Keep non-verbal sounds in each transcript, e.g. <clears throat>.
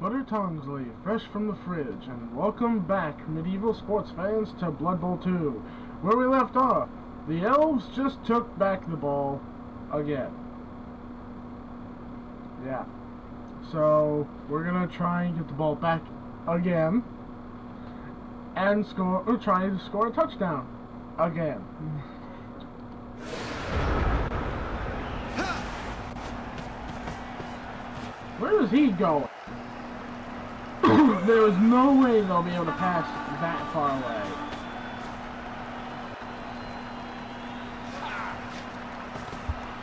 Butter Tongsly, fresh from the fridge, and welcome back, medieval sports fans, to Blood Bowl 2, where we left off. The elves just took back the ball again. Yeah. So, we're gonna try and get the ball back again, and score, or try to score a touchdown again. Where is he going? There is no way they'll be able to pass that far away.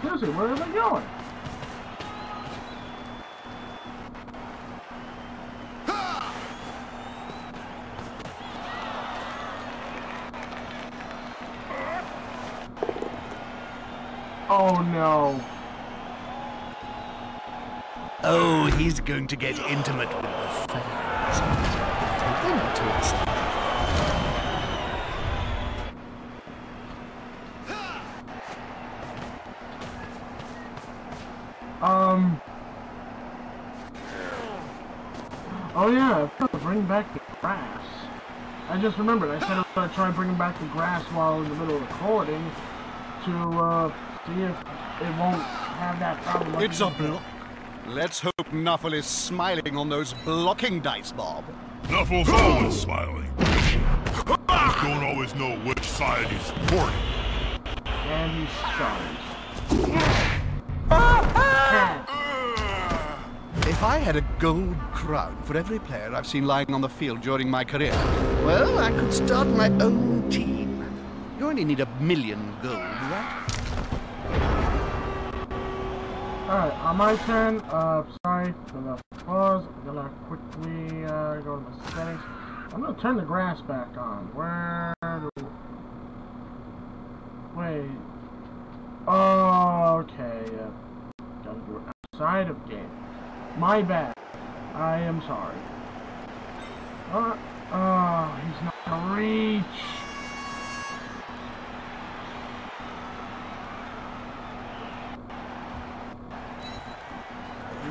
Seriously, where are they going? Oh no. Oh, he's going to get intimate with the fans. Um. Oh yeah, I've got to bring back the grass. I just remembered, I said I was to try bringing back the grass while in the middle of recording to, uh, see if it won't have that problem. It's it a block. Let's hope Nuffle is smiling on those blocking dice, Bob. Nuffle's always smiling. Just don't always know which side he's supporting. And he starts. If I had a gold crown for every player I've seen lying on the field during my career, well, I could start my own team. You only need a million gold, Alright, on my turn, uh, sorry for the pause. I'm gonna quickly, uh, go to my settings. I'm gonna turn the grass back on. Where do... Wait. Oh, okay, uh, gotta do it outside of game. My bad. I am sorry. Uh, oh, he's not gonna reach.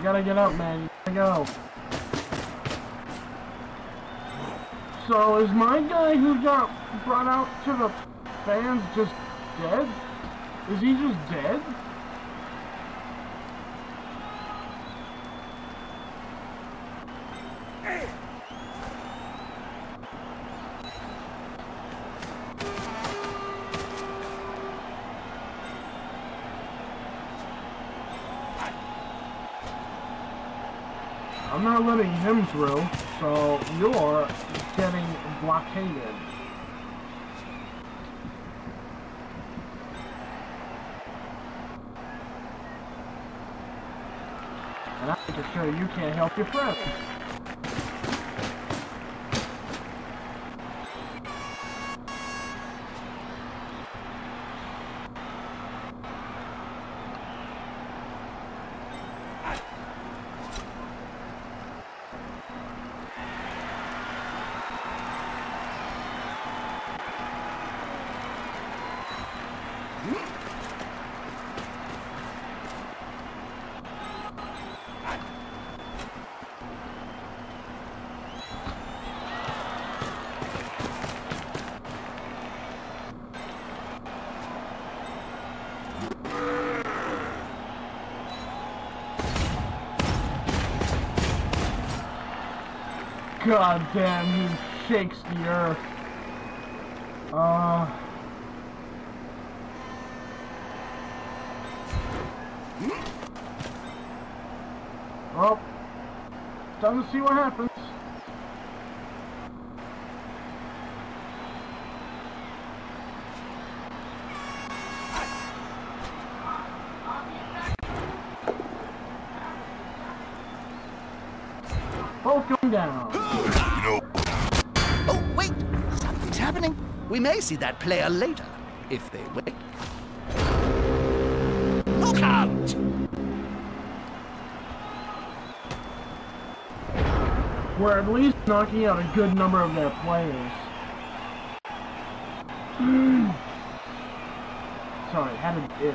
Gotta get up, man. You gotta go. So is my guy who got brought out to the fans just dead? Is he just dead? I'm not letting him through, so you're getting blockaded. And I can sure you can't help your friends. God damn, he shakes the earth. Uh. Well, time to see what happens. Both going down. Know, Oh, wait! Something's happening. We may see that player later, if they wait. Look out! We're at least knocking out a good number of their players. <sighs> Sorry, had an itch.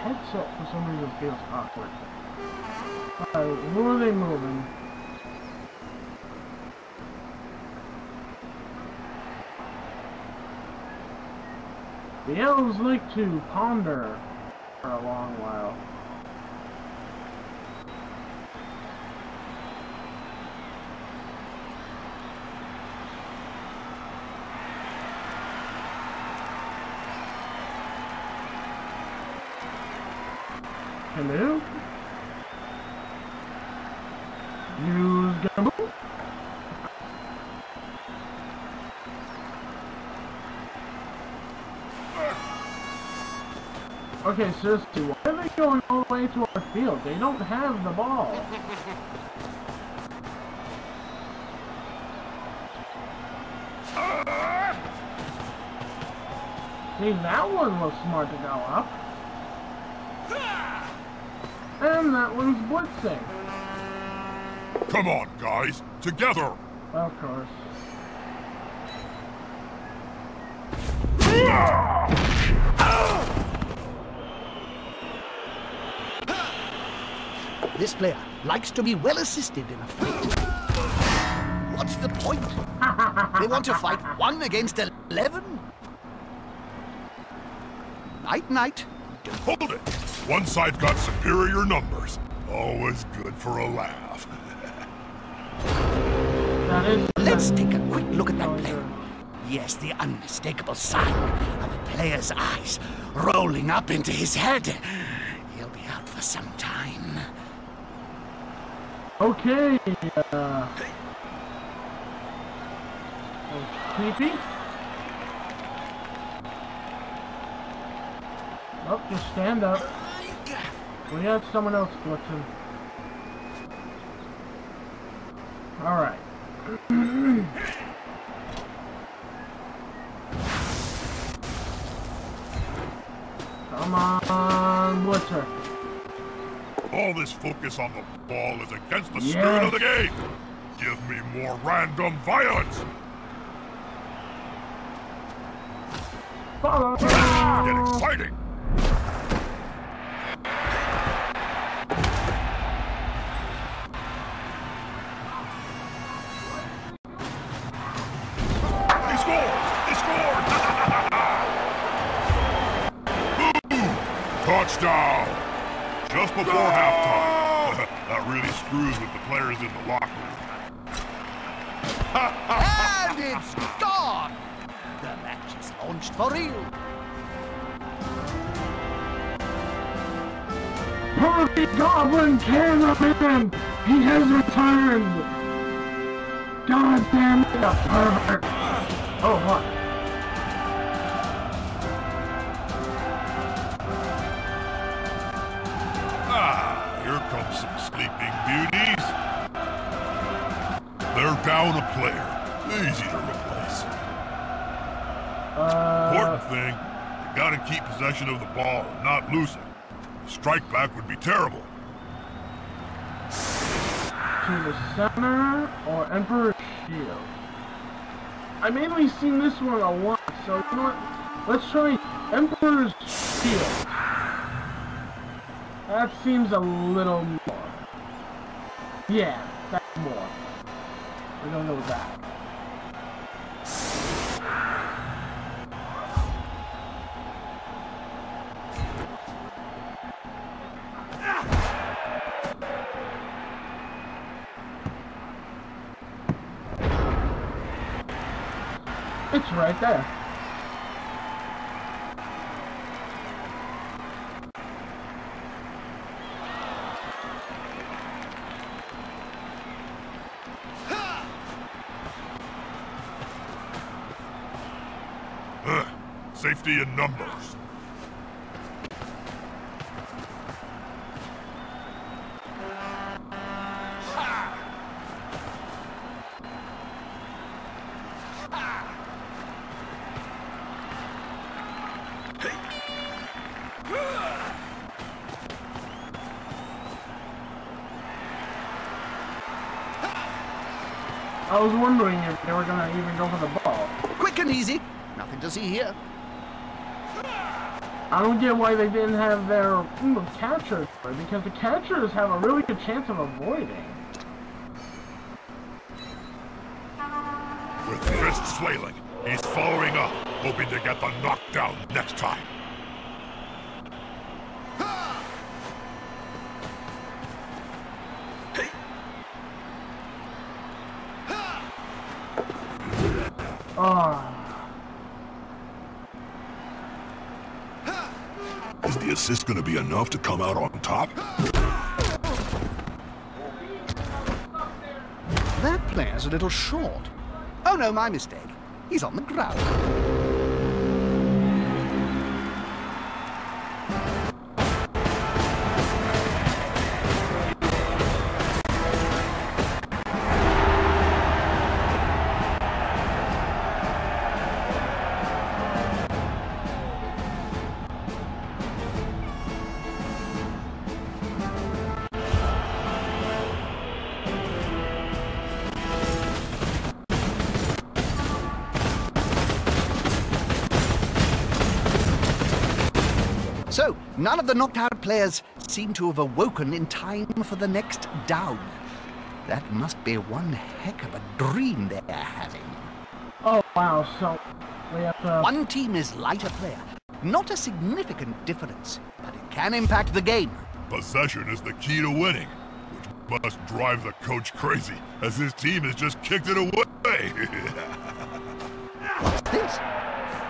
Headset for some reason feels awkward. Alright, who are they moving? The elves like to ponder for a long while. Hello? Use? Okay, seriously, why are they going all the way to our field? They don't have the ball. <laughs> See, that one was smart to go up. And that one's blitzing. Come on, guys. Together. Of course. This player likes to be well assisted in a fight. What's the point? they want to fight one against eleven? Night, night. Hold it. One side's got superior numbers. Always good for a laugh. That is. Let's take a quick look at that player. Yes, the unmistakable sign of a player's eyes rolling up into his head. He'll be out for some time. Okay. Uh, oh, creepy. Oh, just stand up. We had someone else glitching. Alright. <clears throat> Come on, Blitzer. All this focus on the ball is against the spirit of the game. Give me more random violence. Follow. Get exciting. Touchdown! Just before halftime. <laughs> that really screws with the players in the locker room. And <laughs> it's gone! The match is launched for real. Perfect Goblin Cameraman! He has returned! God damn it, a pervert! Oh, what? Some sleeping beauties. They're down a player. Easy to replace. Uh, Important thing, you gotta keep possession of the ball and not lose it. Strike back would be terrible. to the center or Emperor's Shield? I mainly seen this one a lot, so you know what? Let's try Emperor's Shield. That seems a little more. Yeah, that's more. We don't know that. It's right there. Safety in numbers. I don't get why they didn't have their mm, catchers because the catchers have a really good chance of avoiding. With fists flailing, he's following up, hoping to get the knockdown next time. Assist gonna be enough to come out on top? That player's a little short. Oh no, my mistake. He's on the ground. None of the knocked out players seem to have awoken in time for the next down. That must be one heck of a dream they're having. oh wow, so we have to... One team is lighter player. Not a significant difference, but it can impact the game. Possession is the key to winning, which must drive the coach crazy, as his team has just kicked it away. What's <laughs> this?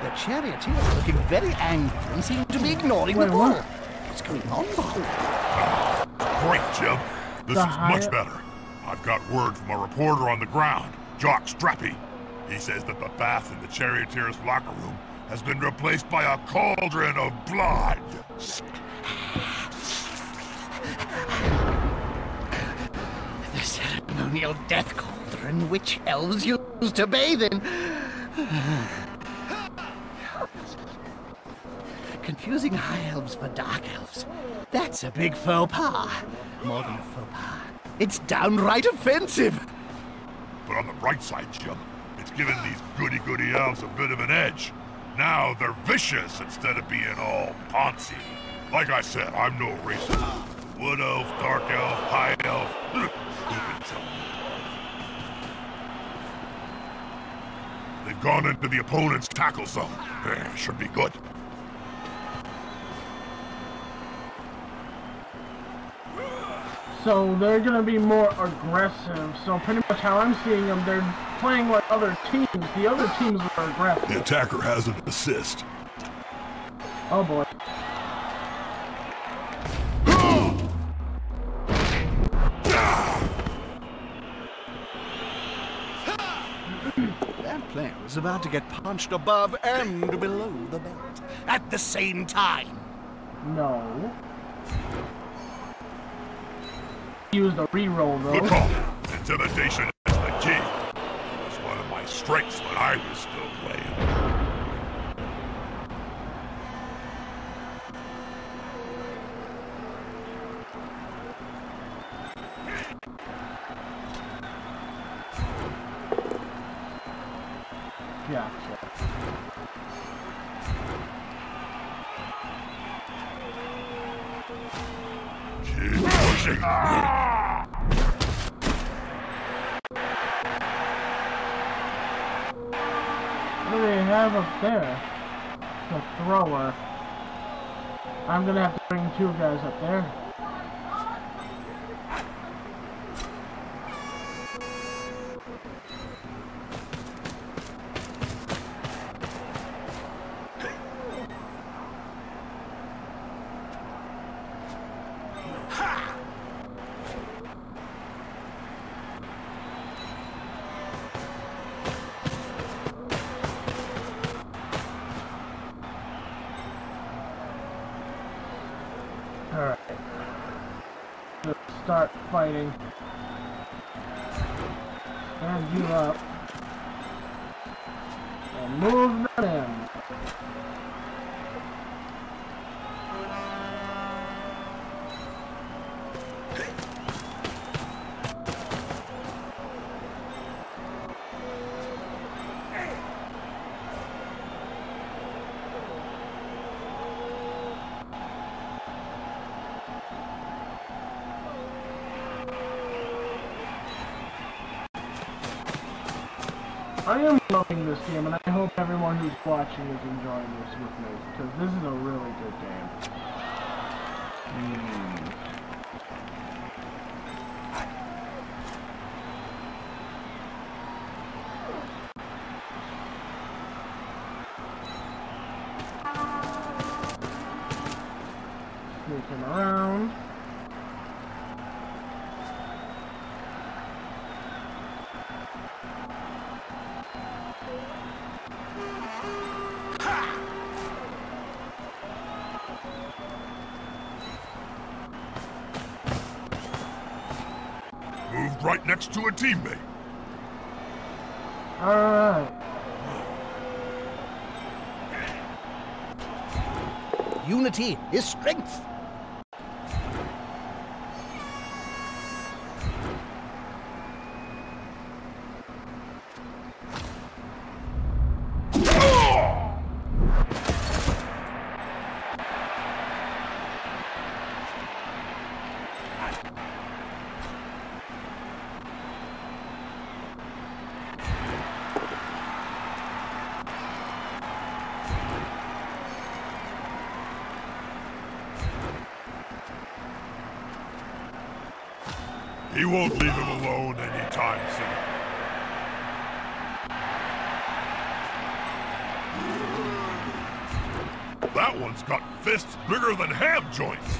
The charioteer are looking very angry and seem to be ignoring Wait, the ball. what? What's going on behind? Great, Jim. This The is much better. I've got word from a reporter on the ground, Jock Strappy. He says that the bath in the charioteers' locker room has been replaced by a cauldron of blood. The ceremonial death cauldron which elves use to bathe in. Confusing high elves for dark elves. That's a big faux pas. More than a faux pas. It's downright offensive. But on the bright side, Jim, it's given these goody-goody elves a bit of an edge. Now they're vicious instead of being all poncy. Like I said, I'm no racist. Wood elf, dark elf, high elf. <laughs> They've gone into the opponent's tackle zone. Eh, Should be good. So they're gonna be more aggressive. So pretty much how I'm seeing them, they're playing like other teams. The other teams are aggressive. The attacker has an assist. Oh boy. That player is about to get punched above and below the belt at the same time. No. Use the reroll Good though. call. Intimidation is the key. It was one of my strengths when I was still playing. Pushing. What have up there? The thrower. I'm gonna have to bring two guys up there. Start fighting. Stand you up. And move them in. I am loving this game, and I hope everyone who's watching is enjoying this with me, because this is a really good game. Hmm. Unity is strength. Won't leave him alone anytime soon. That one's got fists bigger than ham joints.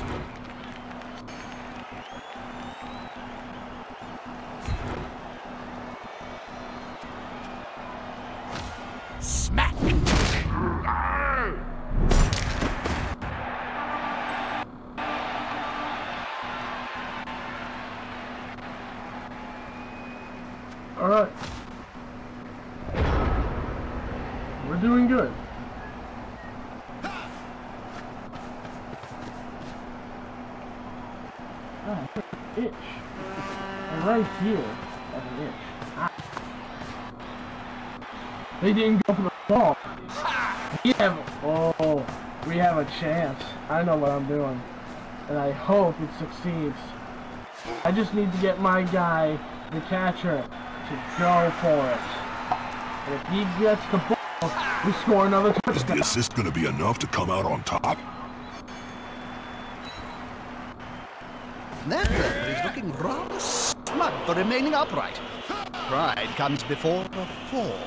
Chance. I know what I'm doing. And I hope it succeeds. I just need to get my guy, the catcher, to go for it. And if he gets the ball, we score another touchdown. Is the assist gonna be enough to come out on top? That bird is looking rather smug for remaining upright. Pride comes before a fall.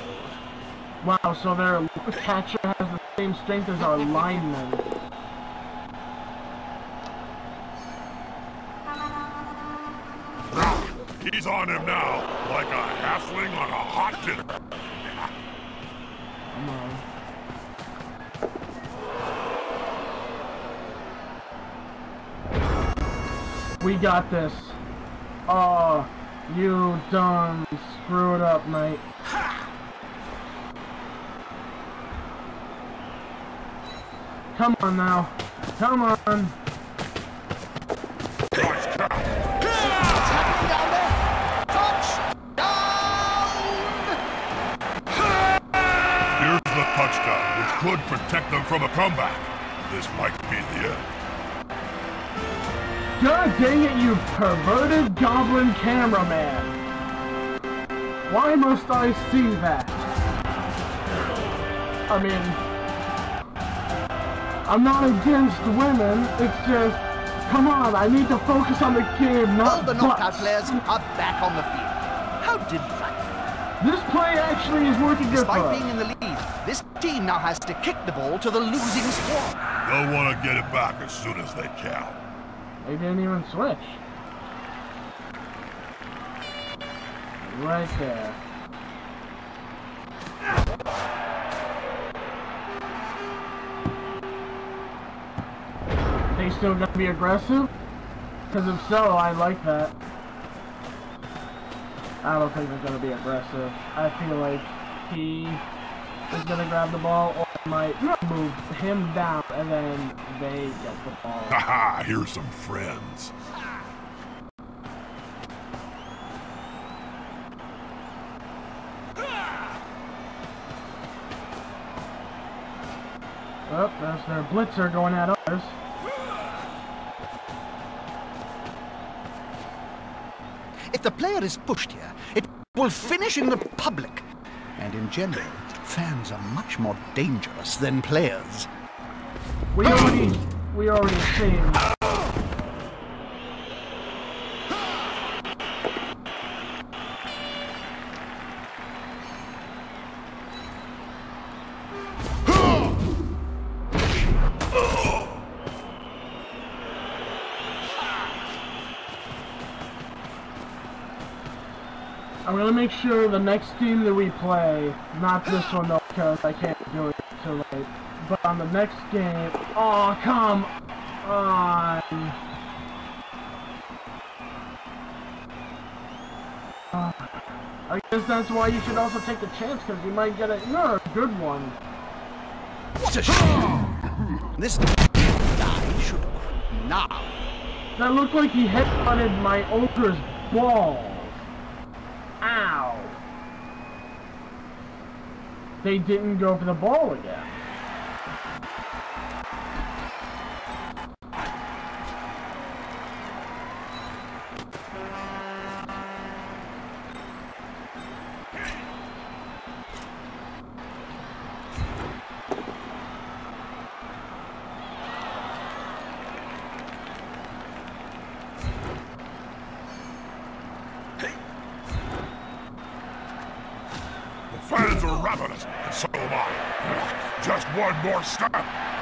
Wow, so their catcher has the same strength as our lineman. He's on him now, like a halfling on a hot dinner. Come on. We got this. Oh, you done screwed up, mate. Come on now. Come on. Could protect them from a comeback. This might be the end. God dang it, you perverted goblin cameraman! Why must I see that? I mean, I'm not against women, it's just, come on, I need to focus on the game, All the knockout butts. players are back on the field. How delightful. This play actually is working good for Despite us. being in the lead, this team now has to kick the ball to the losing squad. They'll want to get it back as soon as they can. They didn't even switch. Right there. They still gonna be aggressive? Because if so, I like that. I don't think they're gonna be aggressive. I feel like he is gonna grab the ball or might move him down and then they get the ball. <laughs> Haha, here's some friends. Oh, that's their blitzer going at ours. If the player is pushed here, it will finish in the public. And in general, fans are much more dangerous than players. We already, we already seen. Sure the next team that we play, not this one though, because I can't do it too late. But on the next game, oh come on. Uh, I guess that's why you should also take the chance, because you might get a, you're a good one. What a shame! This guy should now. That looked like he headbutted my ogre's balls. They didn't go for the ball again. Fans are ravenous, and so am I. Just one more step.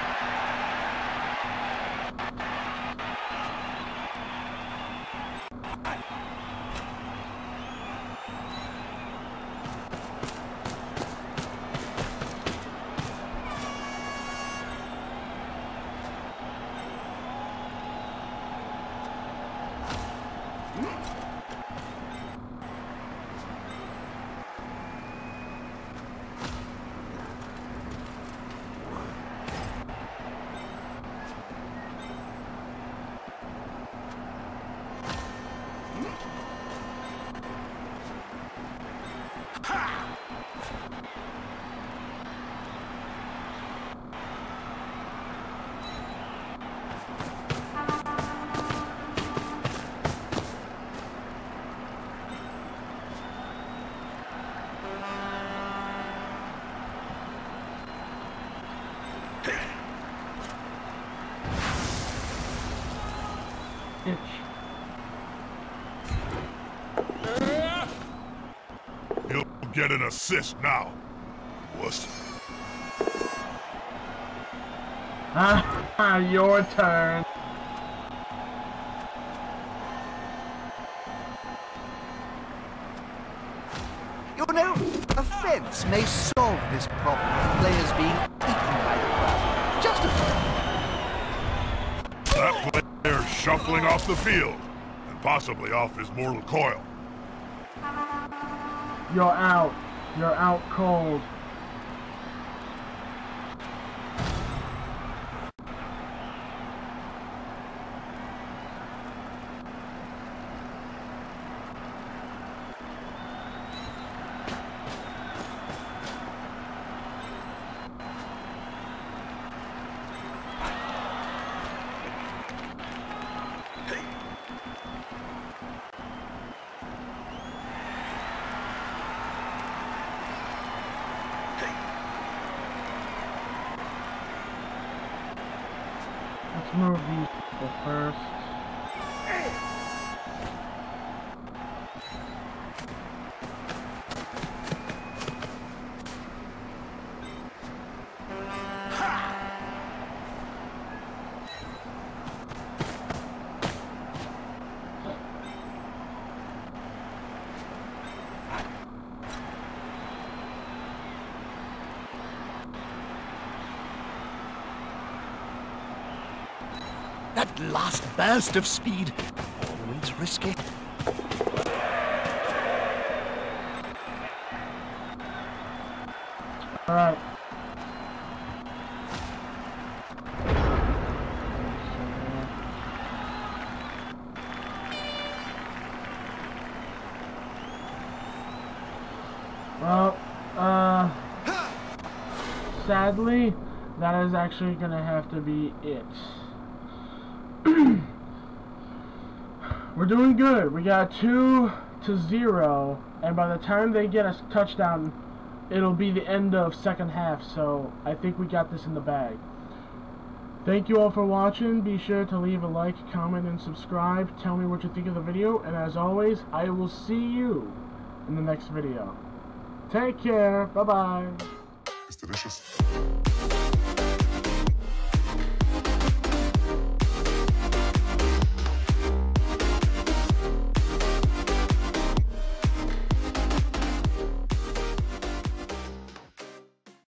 Get an assist now. Wuss. Ah, <laughs> your turn. You know, a fence may solve this problem of players being eaten by the crowd. Just a thought. That player shuffling off the field, and possibly off his mortal coil. You're out. You're out cold. Last burst of speed, always risky. Alright. Well, uh, sadly, that is actually gonna have to be it. <clears throat> We're doing good. We got two to zero, and by the time they get a touchdown, it'll be the end of second half, so I think we got this in the bag. Thank you all for watching. Be sure to leave a like, comment, and subscribe. Tell me what you think of the video. And as always, I will see you in the next video. Take care. Bye-bye. It's delicious.